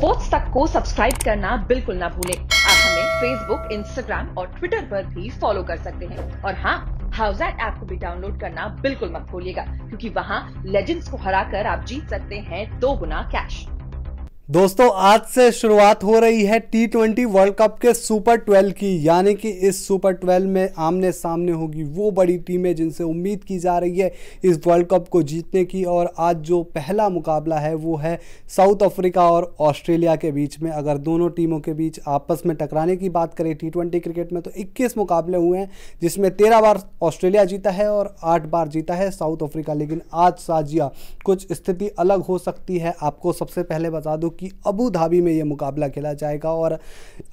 Sports तक को subscribe करना बिल्कुल ना भूलें। आप हमें फेसबुक इंस्टाग्राम और ट्विटर पर भी फॉलो कर सकते हैं। और हाँ हाउस ऐप को भी डाउनलोड करना बिल्कुल मत भूलिएगा, क्योंकि वहाँ लेजेंड्स को हराकर आप जीत सकते हैं दो गुना कैश दोस्तों, आज से शुरुआत हो रही है टी ट्वेंटी वर्ल्ड कप के सुपर ट्वेल्व की। यानी कि इस सुपर ट्वेल्व में आमने सामने होगी वो बड़ी टीमें जिनसे उम्मीद की जा रही है इस वर्ल्ड कप को जीतने की। और आज जो पहला मुकाबला है, वो है साउथ अफ्रीका और ऑस्ट्रेलिया के बीच में। अगर दोनों टीमों के बीच आपस में टकराने की बात करें टी ट्वेंटी क्रिकेट में तो इक्कीस मुकाबले हुए हैं, जिसमें तेरह बार ऑस्ट्रेलिया जीता है और आठ बार जीता है साउथ अफ्रीका। लेकिन आज साजिया, कुछ स्थिति अलग हो सकती है। आपको सबसे पहले बता दूँ कि अबू धाबी में ये मुकाबला खेला जाएगा और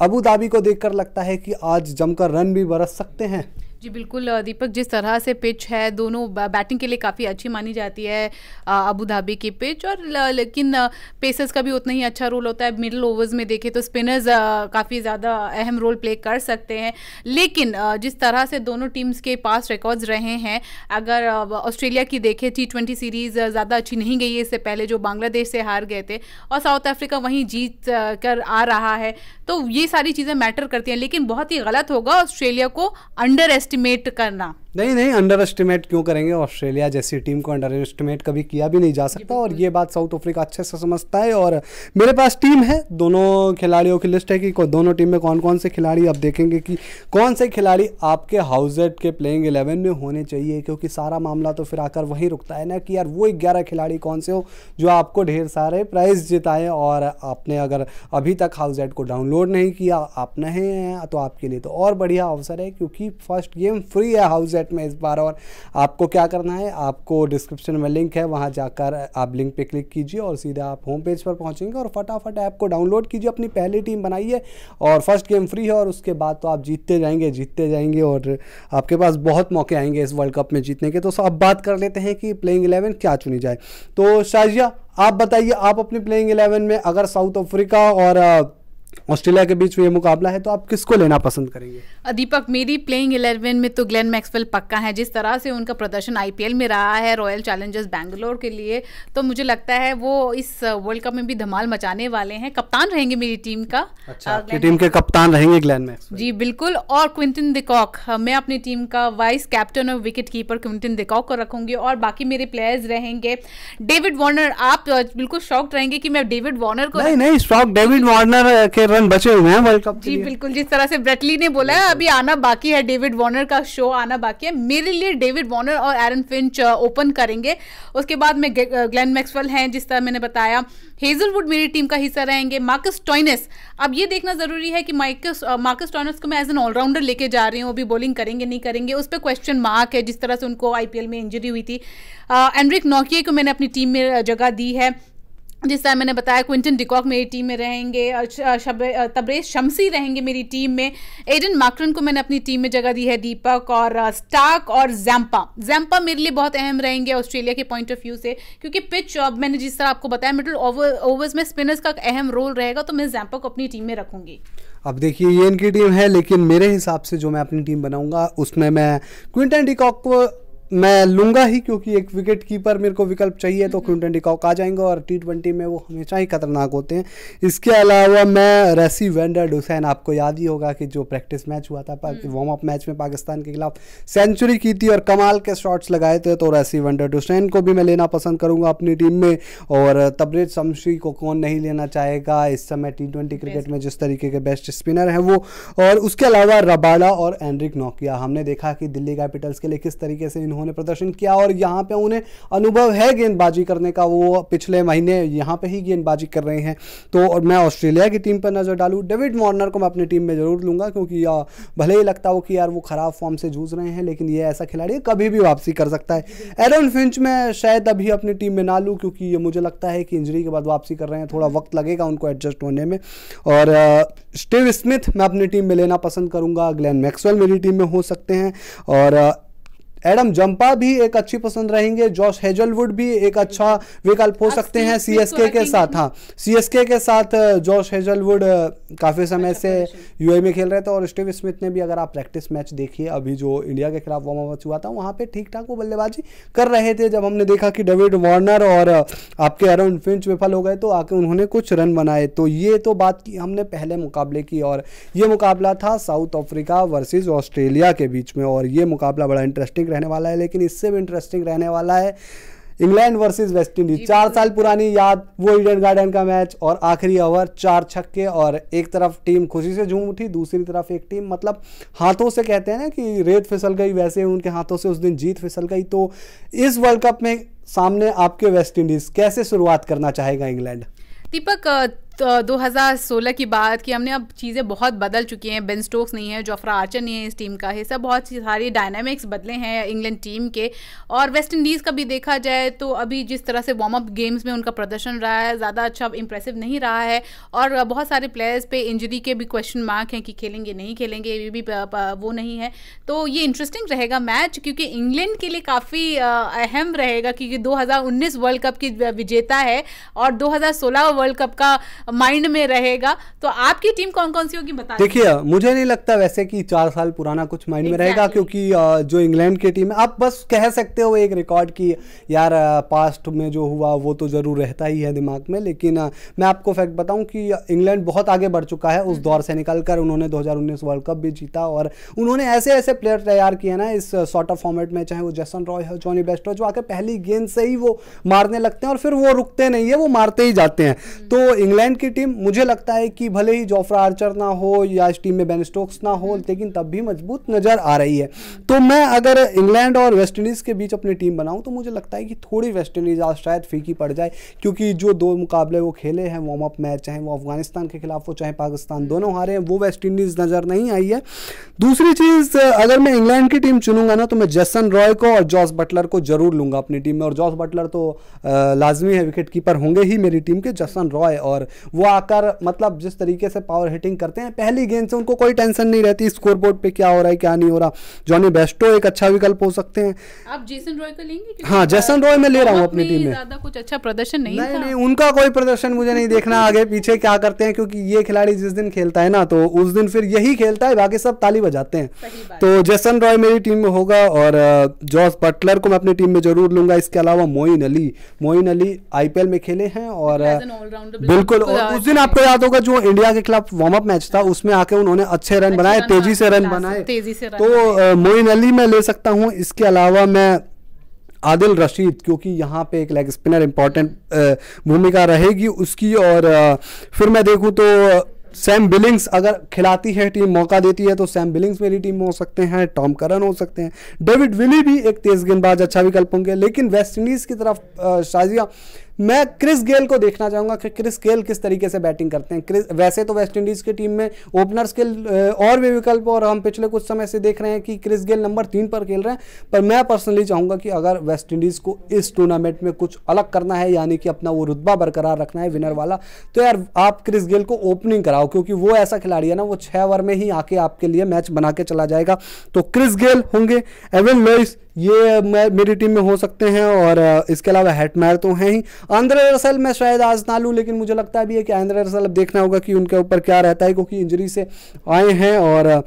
अबू धाबी को देखकर लगता है कि आज जमकर रन भी बरस सकते हैं। जी, बिल्कुल दीपक, जिस तरह से पिच है, दोनों बैटिंग के लिए काफ़ी अच्छी मानी जाती है अबू धाबी की पिच और लेकिन पेसर्स का भी उतना ही अच्छा रोल होता है। मिडिल ओवर्स में देखें तो स्पिनर्स काफ़ी ज़्यादा अहम रोल प्ले कर सकते हैं। लेकिन जिस तरह से दोनों टीम्स के पास रिकॉर्ड्स रहे हैं, अगर ऑस्ट्रेलिया की देखें टी ट्वेंटी सीरीज़ ज़्यादा अच्छी नहीं गई है, इससे पहले जो बांग्लादेश से हार गए थे और साउथ अफ्रीका वहीं जीत कर आ रहा है तो ये सारी चीज़ें मैटर करती हैं। लेकिन बहुत ही गलत होगा ऑस्ट्रेलिया को अंडर एस्टिमेट करना। नहीं नहीं अंडर एस्टिमेट क्यों करेंगे? ऑस्ट्रेलिया जैसी टीम को अंडर एस्टिमेट कभी किया भी नहीं जा सकता और ये बात साउथ अफ्रीका अच्छे से समझता है और मेरे पास टीम है। दोनों खिलाड़ियों की लिस्ट है कि दोनों टीम में कौन कौन से खिलाड़ी अब देखेंगे कि कौन से खिलाड़ी आपके हाउसेट के प्लेइंग एलेवन में होने चाहिए क्योंकि सारा मामला तो फिर आकर वहीं रुकता है ना कि यार वो ग्यारह खिलाड़ी कौन से हो जो आपको ढेर सारे प्राइज जिताएँ और आपने अगर अभी तक हाउसेट को डाउनलोड नहीं किया आप नहीं हैं तो आपके लिए तो और बढ़िया अवसर है क्योंकि फ़र्स्ट गेम फ्री है हाउसेट वेबसाइट में इस बार और आपको क्या करना है, आपको डिस्क्रिप्शन में लिंक है, वहाँ जाकर आप लिंक पे क्लिक कीजिए और सीधा आप होम पेज पर पहुँचेंगे और फटाफट ऐप को डाउनलोड कीजिए, अपनी पहली टीम बनाइए और फ़र्स्ट गेम फ्री है और उसके बाद तो आप जीतते जाएँगे जीतते जाएँगे और आपके पास बहुत मौके आएँगे इस वर्ल्ड कप में जीतने के। तो अब बात कर लेते हैं कि प्लेइंग इलेवन क्या चुनी जाए। तो शाजिया, आप बताइए, आप अपनी प्लेइंग इलेवन में अगर साउथ अफ्रीका और ऑस्ट्रेलिया के बीच में ये मुकाबला है तो आप किसको लेना पसंद करेंगे? दीपक मेरी प्लेइंग इलेवन में तो ग्लेन मैक्सवेल पक्का है। जिस तरह से उनका प्रदर्शन आईपीएल में रहा है रॉयल चैलेंजर्स बैंगलोर के लिए तो मुझे लगता है वो इस वर्ल्ड कप में भी धमाल मचाने वाले हैं। कप्तान रहेंगे मेरी टीम का। अच्छा, टीम के कप्तान रहेंगे ग्लेन मैक्सवेल जी बिल्कुल। और क्विंटन दिकॉक मैं अपनी टीम का वाइस कैप्टन और wicket keeper Quinton de Kock को रखूँगी। और बाकी मेरे प्लेयर्स रहेंगे डेविड वार्नर आप बिल्कुल शॉक्ड रहेंगे कि मैं डेविड वार्नर को नहीं नहीं शॉक डेविड वार्नर के रन बचे हुए हैं वर्ल्ड कप जी बिल्कुल जिस तरह से ब्रेटली ने बोला है अभी आना बाकी है डेविड वॉर्नर का शो आना बाकी है। मेरे लिए डेविड वॉर्नर और एरन फिंच ओपन करेंगे। उसके बाद में ग्लैन मैक्सवेल हैं जिस तरह मैंने बताया। हेजलवुड मेरी टीम का हिस्सा रहेंगे। मार्कस टॉइनस अब ये देखना ज़रूरी है कि मार्कस मार्कस टॉइनस को मैं एज एन ऑलराउंडर लेके जा रही हूँ। अभी बॉलिंग करेंगे नहीं करेंगे उस पर क्वेश्चन मार्क है जिस तरह से उनको आईपीएल में इंजरी हुई थी। एंड्रिक नोकिए को मैंने अपनी टीम में जगह दी है। जिस टाइम मैंने बताया क्विंटन डिकॉक मेरी टीम में रहेंगे तबरेज शमसी रहेंगे मेरी टीम में। एडन माक्रन को मैंने अपनी टीम में जगह दी है दीपक और स्टार्क और जैम्पा जैम्पा मेरे लिए बहुत अहम रहेंगे ऑस्ट्रेलिया के पॉइंट ऑफ़ व्यू से, क्योंकि पिच अब मैंने जिस तरह आपको बताया मिडल ओवर्स में स्पिनर्स का अहम रोल रहेगा तो मैं जैम्पा को अपनी टीम में रखूँगी। अब देखिए, ये इनकी टीम है, लेकिन मेरे हिसाब से जो मैं अपनी टीम बनाऊँगा, उसमें मैं क्विंटन डिकॉक को मैं लूँगा ही क्योंकि एक विकेट कीपर मेरे को विकल्प चाहिए तो क्विंटन डिकॉक आ जाएँगे और टी ट्वेंटी में वो हमेशा ही खतरनाक होते हैं। इसके अलावा मैं रेसी वेंडर हुसैन आपको याद ही होगा कि जो प्रैक्टिस मैच हुआ था वार्म अप मैच में पाकिस्तान के खिलाफ सेंचुरी की थी और कमाल के शॉट्स लगाए थे तो रेसी वेंडर हुसैन को भी मैं लेना पसंद करूँगा अपनी टीम में। और तबरेज शमशी को कौन नहीं लेना चाहेगा इस समय टी ट्वेंटी क्रिकेट में जिस तरीके के बेस्ट स्पिनर हैं वो। और उसके अलावा रबाडा और एनरिक नोकिया हमने देखा कि दिल्ली कैपिटल्स के लिए किस तरीके से उन्होंने प्रदर्शन किया और यहाँ पे उन्हें अनुभव है गेंदबाजी करने का, वो पिछले महीने यहाँ पे ही गेंदबाजी कर रहे हैं। तो और मैं ऑस्ट्रेलिया की टीम पर नज़र डालूँ। डेविड वार्नर को मैं अपनी टीम में ज़रूर लूँगा क्योंकि भले ही लगता हो कि यार वो ख़राब फॉर्म से जूझ रहे हैं, लेकिन ये ऐसा खिलाड़ी कभी भी वापसी कर सकता है। एरन फिंच में शायद अभी अपनी टीम में ना लूँ क्योंकि ये मुझे लगता है कि इंजरी के बाद वापसी कर रहे हैं, थोड़ा वक्त लगेगा उनको एडजस्ट होने में। और स्टीव स्मिथ मैं अपनी टीम में लेना पसंद करूँगा, ग्लैन मैक्सवेल मेरी टीम में हो सकते हैं। और एडम जंपा भी एक अच्छी पसंद रहेंगे जॉश हेजलवुड भी एक अच्छा विकल्प हो सकते हैं सीएसके के साथ हाँ। सीएसके के साथ जॉश हेजलवुड काफ़ी समय अच्छा से यूए में खेल रहे थे और स्टीव स्मिथ ने भी अगर आप प्रैक्टिस मैच देखिए अभी जो इंडिया के खिलाफ वार्म अप हुआ था वहाँ पे ठीक ठाक वो बल्लेबाजी कर रहे थे। जब हमने देखा कि डेविड वार्नर और आपके अरुण फिंच विफल हो गए तो आके उन्होंने कुछ रन बनाए। तो ये तो बात की हमने पहले मुकाबले की और ये मुकाबला था साउथ अफ्रीका वर्सेस ऑस्ट्रेलिया के बीच में और ये मुकाबला बड़ा इंटरेस्टिंग रहने वाला है लेकिन इससे भी इंटरेस्टिंग रहने वाला है इंग्लैंड वर्सेस वेस्ट इंडीज चार साल पुरानी याद वो ईडन गार्डन का मैच और आखिरी ओवर चार छक्के और एक तरफ़ टीम खुशी से झूम उठी दूसरी तरफ़ एक टीम मतलब हाथों से कहते हैं ना कि रेत फिसल गई वैसे उनके हाथों से उस दिन जीत फिसल गई। तो इस वर्ल्ड कप में सामने आपके वेस्ट इंडीज कैसे शुरुआत करना चाहेगा इंग्लैंड? दीपक तो 2016 की बात की, हमने अब चीज़ें बहुत बदल चुकी हैं। बेन स्टोक्स नहीं है जोफ्रा आर्चर नहीं है इस टीम का। हिस्सा बहुत सी सारी डायनामिक्स बदले हैं इंग्लैंड टीम के। और वेस्ट इंडीज़ का भी देखा जाए तो अभी जिस तरह से वार्म अप गेम्स में उनका प्रदर्शन रहा है, ज़्यादा अच्छा इंप्रेसिव नहीं रहा है। और बहुत सारे प्लेयर्स पे इंजरी के भी क्वेश्चन मार्क हैं कि खेलेंगे, नहीं खेलेंगे, ये भी वो नहीं है। तो ये इंटरेस्टिंग रहेगा मैच क्योंकि इंग्लैंड के लिए काफ़ी अहम रहेगा, क्योंकि 2019 वर्ल्ड कप की विजेता है। और 2016 वर्ल्ड कप का माइंड में रहेगा तो आपकी टीम कौन कौन सी होगी बता देखिए मुझे नहीं लगता वैसे कि चार साल पुराना कुछ माइंड में रहेगा क्योंकि जो इंग्लैंड की टीम है आप बस कह सकते हो एक रिकॉर्ड की यार पास्ट में जो हुआ वो तो ज़रूर रहता ही है दिमाग में लेकिन मैं आपको फैक्ट बताऊँ कि इंग्लैंड बहुत आगे बढ़ चुका है उस दौर से निकलकर। उन्होंने 2019 वर्ल्ड कप भी जीता और उन्होंने ऐसे ऐसे प्लेयर तैयार किए ना इस सॉर्ट ऑफ़ फॉर्मेट में चाहे वो जैसन रॉय हो जॉनी बेस्ट हो जो आके पहली गेंद से ही वो मारने लगते हैं और फिर वो रुकते नहीं है वो मारते ही जाते हैं। तो इंग्लैंड की टीम, मुझे लगता है कि भले ही जोफ्रा आर्चर ना हो या इस टीम में बेन स्टोक्स ना हो, लेकिन तब भी मज़बूत नज़र आ रही है। तो मैं अगर इंग्लैंड और वेस्ट इंडीज के बीच अपनी टीम बनाऊँ तो मुझे लगता है कि थोड़ी वेस्ट इंडीज आज शायद फीकी पड़ जाए, क्योंकि जो दो मुकाबले वो खेले हैं वार्म अप मैच चाहे वो अफ़गानिस्तान के खिलाफ हो, चाहे पाकिस्तान दोनों हारे हैं, वो वेस्ट इंडीज नज़र नहीं आई है। दूसरी चीज़, अगर मैं इंग्लैंड की टीम चुनूँगा ना तो मैं जैसन रॉय को और जॉस बटलर को ज़रूर लूँगा अपनी टीम में, और जॉस बटलर तो लाजमी है विकेट कीपर होंगे ही मेरी टीम के जसन रॉय और वो आकर मतलब जिस तरीके से पावर हिटिंग करते हैं पहली गेंद से उनको कोई टेंशन नहीं रहती स्कोर बोर्ड पे क्या हो रहा है क्या नहीं हो रहा। जॉनी बेस्टो एक अच्छा विकल्प हो सकते हैं। आप जेसन रॉय को लेंगे हाँ, जेसन रॉय मैं ले रहा हूँ अपनी टीम में। ज़्यादा कुछ अच्छा प्रदर्शन नहीं, नहीं था। नहीं उनका कोई प्रदर्शन मुझे नहीं देखना। आगे पीछे क्या करते हैं क्योंकि ये खिलाड़ी जिस दिन खेलता है ना तो उस दिन फिर यही खेलता है बाकी सब ताली बजाते हैं। तो जेसन रॉय मेरी टीम में होगा और जॉस बटलर को मैं अपनी टीम में ज़रूर लूँगा। इसके अलावा Moeen Ali Moeen Ali IPL में खेले हैं और बिल्कुल और उस दिन आपको याद होगा जो इंडिया के खिलाफ वार्म अप मैच था उसमें आके उन्होंने अच्छे रन बनाए तेज़ी से रन बनाए, बनाए। तेज़ी से तो मोइन अली मैं ले सकता हूँ। इसके अलावा मैं आदिल रशीद क्योंकि यहाँ पे एक लेग स्पिनर इंपॉर्टेंट भूमिका रहेगी उसकी। और फिर मैं देखूँ तो सैम बिलिंग्स अगर खिलाती है टीम मौका देती है तो सैम बिलिंग्स मेरी टीम में हो सकते हैं टॉम करन हो सकते हैं। डेविड विली भी एक तेज गेंदबाज अच्छा विकल्प होंगे। लेकिन वेस्ट इंडीज की तरफ़ शाजिया मैं क्रिस गेल को देखना चाहूँगा कि क्रिस गेल किस तरीके से बैटिंग करते हैं। क्रिस, वैसे तो वेस्ट इंडीज की टीम में ओपनर्स के और भी विकल्प और हम पिछले कुछ समय से देख रहे हैं कि क्रिस गेल नंबर तीन पर खेल रहे हैं। पर मैं पर्सनली चाहूँगा कि अगर वेस्ट इंडीज को इस टूर्नामेंट में कुछ अलग करना है, यानी कि अपना वो रुतबा बरकरार रखना है विनर वाला तो यार आप क्रिस गेल को ओपनिंग कराओ, क्योंकि वो ऐसा खिलाड़ी है ना, वो छह ओवर में ही आके आपके लिए मैच बना के चला जाएगा। तो क्रिस गेल होंगे, एवन लॉइस ये, मैं, मेरी टीम में हो सकते हैं और इसके अलावा हेटमैर तो हैं ही। आंद्रे रसल मैं शायद आज ना लूँ, लेकिन मुझे लगता भी है कि आंद्रे रसल अब देखना होगा कि उनके ऊपर क्या रहता है, क्योंकि इंजरी से आए हैं और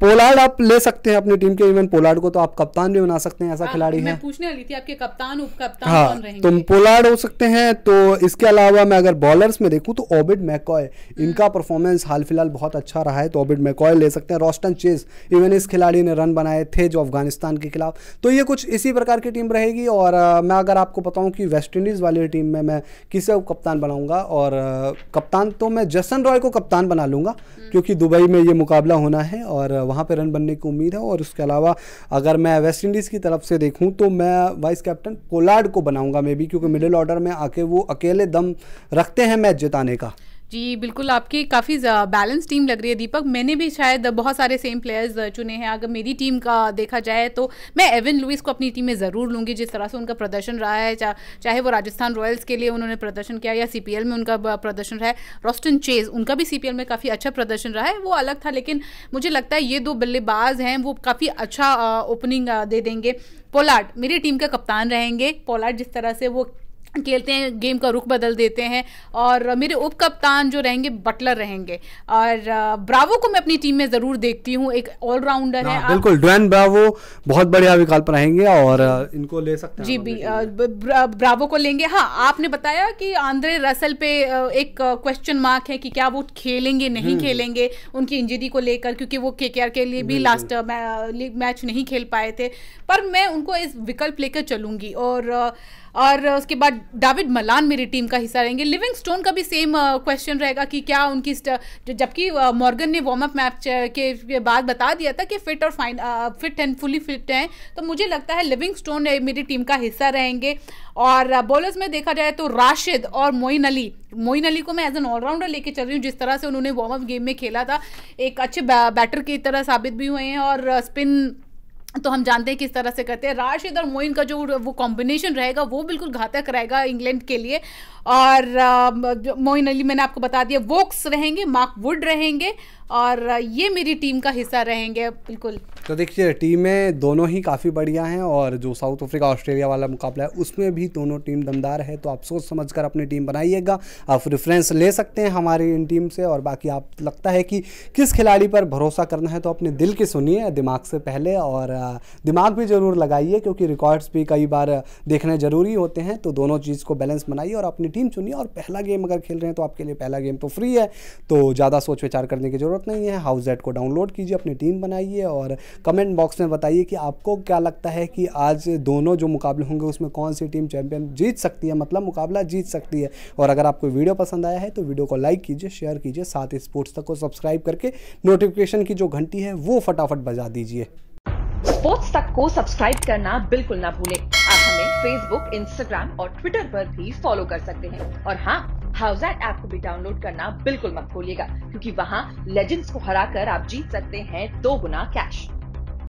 पोलार्ड आप ले सकते हैं अपनी टीम के इवन पोलार्ड को तो आप कप्तान भी बना सकते हैं ऐसा हाँ, खिलाड़ी मैं है। पूछने वाली थी आपके कप्तान उप कप्तान हाँ कौन रहेंगे? तो पोलार्ड हो सकते हैं तो इसके अलावा मैं अगर बॉलर्स में देखूँ तो ओबिड मैकॉय इनका परफॉर्मेंस हाल फ़िलहाल बहुत अच्छा रहा है तो ओबिड मैकॉय ले सकते हैं। रोस्टन चेस इवन इस खिलाड़ी ने रन बनाए थे जो अफ़गानिस्तान के खिलाफ। तो ये कुछ इसी प्रकार की टीम रहेगी और मैं अगर आपको बताऊँ कि वेस्ट इंडीज़ वाली टीम में मैं किसे कप्तान बनाऊँगा और कप्तान तो मैं जसन रॉय को कप्तान बना लूँगा क्योंकि दुबई में ये मुकाबला होना है और वहाँ पर रन बनने की उम्मीद है और उसके अलावा अगर मैं वेस्ट इंडीज़ की तरफ़ से देखूँ तो मैं वाइस कैप्टन पोलार्ड को बनाऊँगा, मे बी, क्योंकि मिडिल ऑर्डर में आके वो अकेले दम रखते हैं मैच जिताने का। जी बिल्कुल आपकी काफ़ी बैलेंस टीम लग रही है दीपक। मैंने भी शायद बहुत सारे सेम प्लेयर्स चुने हैं। अगर मेरी टीम का देखा जाए तो मैं एविन लुइस को अपनी टीम में ज़रूर लूँगी। जिस तरह से उनका प्रदर्शन रहा है चा, चाहे वो राजस्थान रॉयल्स के लिए उन्होंने प्रदर्शन किया या सी में उनका प्रदर्शन रहा है। रोस्टन चेज उनका भी सी में काफ़ी अच्छा प्रदर्शन रहा है। वो अलग था लेकिन मुझे लगता है ये दो बल्लेबाज हैं वो काफ़ी अच्छा ओपनिंग दे देंगे। पोलार्ड मेरी टीम के कप्तान रहेंगे। पोलार्ड जिस तरह से वो खेलते हैं गेम का रुख बदल देते हैं और मेरे उप कप्तान जो रहेंगे बटलर रहेंगे। और ब्रावो को मैं अपनी टीम में ज़रूर देखती हूँ एक ऑलराउंडर है। हाँ, बिल्कुल ड्वेन ब्रावो बहुत बढ़िया विकल्प रहेंगे और इनको ले सकते हैं जी भी ब्रावो को लेंगे। हाँ आपने बताया कि आंद्रे रसल पे एक क्वेश्चन मार्क है कि क्या वो खेलेंगे नहीं हम्म। खेलेंगे उनकी इंजरी को लेकर क्योंकि वो के के लिए भी लास्ट मैच नहीं खेल पाए थे। पर मैं उनको इस विकल्प लेकर चलूँगी और और उसके बाद डाविड मलान मेरी टीम का हिस्सा रहेंगे। लिविंग स्टोन का भी सेम क्वेश्चन रहेगा कि क्या उनकी जबकि मॉर्गन ने वार्म अप मैच के बाद बता दिया था कि फिट और fine fit and fully fit हैं। तो मुझे लगता है लिविंग स्टोन मेरी टीम का हिस्सा रहेंगे। और बॉलर्स में देखा जाए तो राशिद और मोइन अली मोइन अली को मैं एज एन ऑलराउंडर लेके चल रही हूँ, जिस तरह से उन्होंने वार्म अप गेम में खेला था। एक अच्छे बैटर की तरह साबित भी हुए हैं और स्पिन तो हम जानते हैं किस तरह से करते हैं। राशिद और मोइन का जो वो कॉम्बिनेशन रहेगा, वो बिल्कुल घातक रहेगा इंग्लैंड के लिए। और मोइन अली मैंने आपको बता दिया वोक्स रहेंगे मार्क वुड रहेंगे। और ये मेरी टीम का हिस्सा रहेंगे, बिल्कुल। तो देखिए, टीमें दोनों ही काफ़ी बढ़िया हैं और जो साउथ अफ्रीका, ऑस्ट्रेलिया वाला मुकाबला है, उसमें भी दोनों टीम दमदार है तो आप सोच समझ कर अपनी टीम बनाइएगा। आप रेफरेंस ले सकते हैं हमारी इन टीम से और बाकी आप, लगता है कि किस खिलाड़ी पर भरोसा करना है तो अपने दिल की सुनिए दिमाग से पहले और दिमाग भी ज़रूर लगाइए, क्योंकि रिकॉर्ड्स भी कई बार देखने ज़रूरी होते हैं तो दोनों चीज़ को बैलेंस बनाइए और अपनी टीम चुनिए। और पहला गेम अगर खेल रहे हैं तो आपके लिए पहला गेम तो फ्री है तो ज़्यादा सोच विचार करने की ज़रूरत नहीं है। हाउस जेड को डाउनलोड कीजिए, अपनी टीम बनाइए और कमेंट बॉक्स में बताइए कि आपको क्या लगता है कि आज दोनों जो मुकाबले होंगे, उसमें कौन सी टीम चैंपियन जीत सकती है मतलब मुकाबला जीत सकती है? और अगर आपको वीडियो पसंद आया है तो वीडियो को लाइक कीजिए, शेयर कीजिए, साथ ही स्पोर्ट्स तक को सब्सक्राइब करके नोटिफिकेशन की जो घंटी है, वो फटाफट बजा दीजिए। स्पोर्ट्स तक को सब्सक्राइब करना बिल्कुल ना भूलें। आप हमें फेसबुक इंस्टाग्राम और ट्विटर पर भी फॉलो कर सकते हैं। और हाँ हाउस ऐप को भी डाउनलोड करना बिल्कुल मत भूलिएगा, क्योंकि वहाँ लेजेंड्स को हराकर आप जीत सकते हैं दो गुना कैश